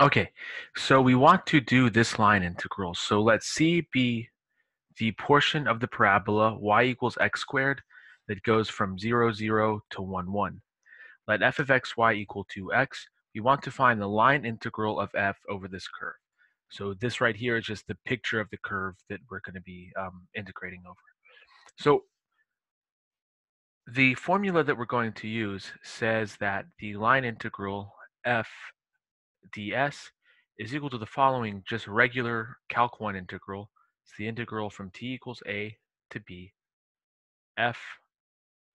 Okay, so we want to do this line integral. So let C be the portion of the parabola y equals x squared that goes from 0, 0 to 1, 1. Let f of xy equal to x. We want to find the line integral of f over this curve. So this right here is just the picture of the curve that we're going to be um, integrating over. So the formula that we're going to use says that the line integral f ds is equal to the following just regular calc 1 integral. It's the integral from t equals a to b f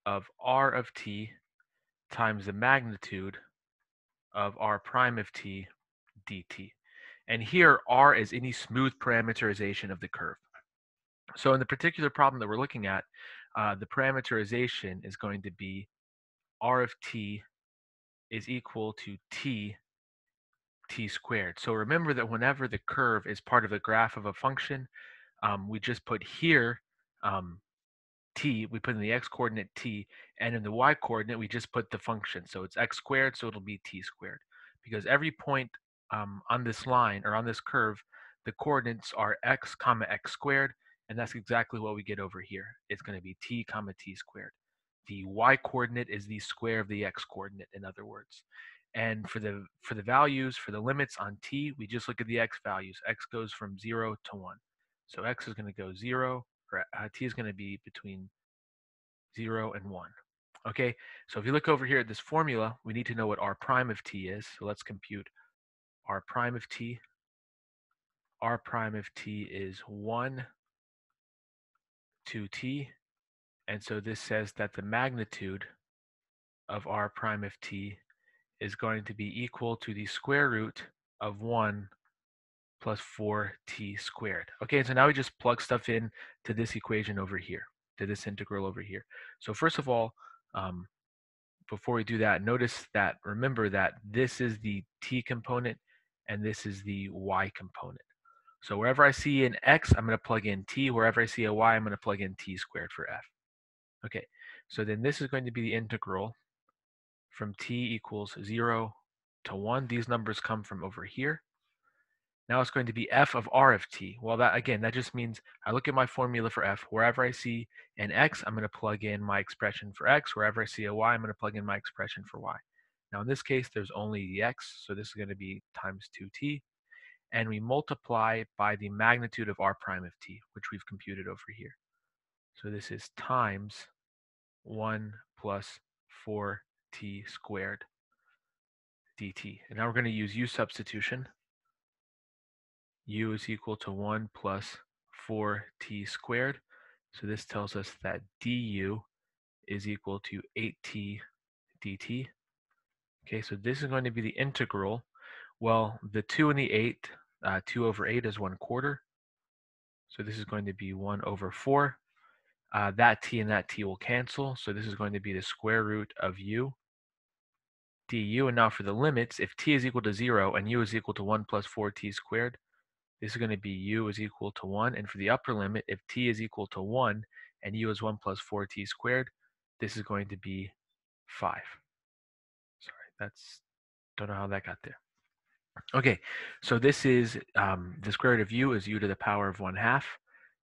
of r of t times the magnitude of r prime of t dt. And here r is any smooth parameterization of the curve. So in the particular problem that we're looking at, uh, the parameterization is going to be r of t is equal to t t squared. So remember that whenever the curve is part of the graph of a function, um, we just put here um, t, we put in the x coordinate t, and in the y coordinate, we just put the function. So it's x squared, so it'll be t squared. Because every point um, on this line, or on this curve, the coordinates are x comma x squared, and that's exactly what we get over here. It's going to be t comma t squared. The y coordinate is the square of the x coordinate, in other words. And for the for the values, for the limits on t, we just look at the x values. x goes from 0 to 1. So x is going to go 0, or uh, t is going to be between 0 and 1. Okay, so if you look over here at this formula, we need to know what r prime of t is. So let's compute r prime of t. r prime of t is 1 2t. And so this says that the magnitude of r prime of t is going to be equal to the square root of 1 plus 4t squared. Okay, so now we just plug stuff in to this equation over here, to this integral over here. So first of all, um, before we do that, notice that, remember that this is the t component and this is the y component. So wherever I see an x, I'm going to plug in t. Wherever I see a y, I'm going to plug in t squared for f. Okay, so then this is going to be the integral from t equals 0 to 1. These numbers come from over here. Now it's going to be f of r of t. Well, that again, that just means I look at my formula for f. Wherever I see an x, I'm going to plug in my expression for x. Wherever I see a y, I'm going to plug in my expression for y. Now in this case, there's only the x, so this is going to be times 2t. And we multiply by the magnitude of r prime of t, which we've computed over here. So this is times 1 plus 4 t squared dt. And now we're going to use u substitution. u is equal to 1 plus 4t squared. So this tells us that du is equal to 8t dt. Okay, so this is going to be the integral. Well, the 2 and the 8, uh, 2 over 8 is 1 quarter. So this is going to be 1 over 4. Uh, that t and that t will cancel. So this is going to be the square root of u du. And now for the limits, if t is equal to 0 and u is equal to 1 plus 4t squared, this is going to be u is equal to 1. And for the upper limit, if t is equal to 1 and u is 1 plus 4t squared, this is going to be 5. Sorry, that's, don't know how that got there. Okay, so this is, um, the square root of u is u to the power of 1 half.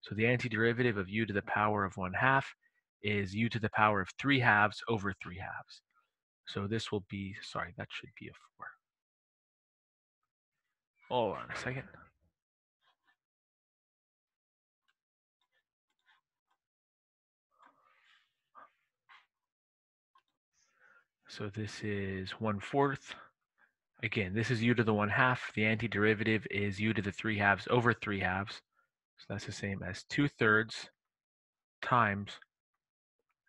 So the antiderivative of u to the power of 1 half is u to the power of 3 halves over 3 halves. So this will be, sorry, that should be a 4. Hold on a second. So this is 1 fourth. Again, this is u to the 1 half. The antiderivative is u to the 3 halves over 3 halves. So that's the same as 2 thirds times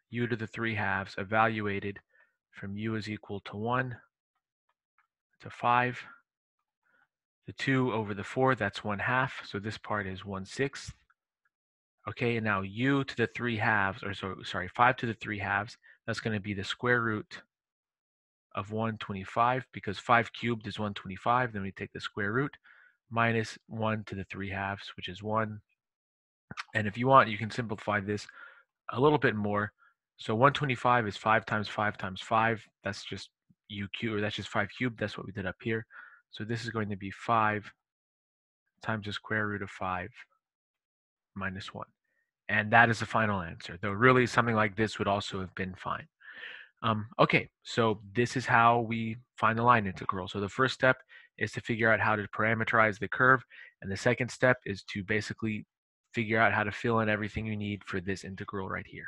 u to the 3 halves evaluated from u is equal to 1 to 5. The 2 over the 4, that's 1 half. So this part is 1 sixth. Okay, and now u to the 3 halves, or so, sorry, 5 to the 3 halves, that's going to be the square root of 125 because 5 cubed is 125. Then we take the square root minus 1 to the 3 halves, which is 1. And if you want, you can simplify this a little bit more. So 125 is 5 times 5 times 5. That's just u cubed, or that's just 5 cubed. That's what we did up here. So this is going to be 5 times the square root of 5 minus 1. And that is the final answer, though really something like this would also have been fine. Um, okay, so this is how we find the line integral. So the first step is to figure out how to parameterize the curve. And the second step is to basically figure out how to fill in everything you need for this integral right here.